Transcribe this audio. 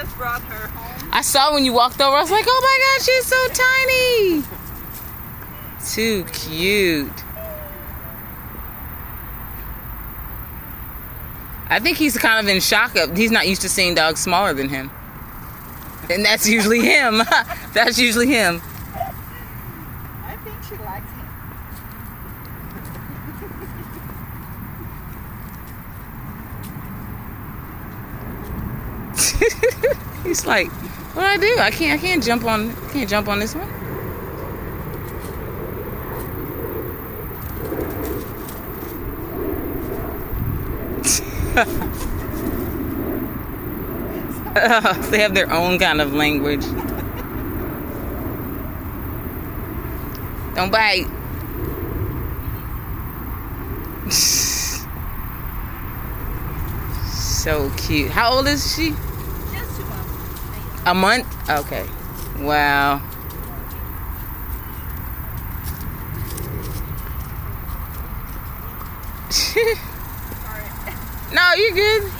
just brought her home. I saw when you walked over. I was like, oh my god, she's so tiny. Too cute. I think he's kind of in shock. Of, he's not used to seeing dogs smaller than him. And that's usually him. that's usually him. I think she likes him. He's like, what do I do? I can't I can't jump on can't jump on this one. they have their own kind of language. Don't bite. so cute. How old is she? A month? Okay. Wow. No, you're good.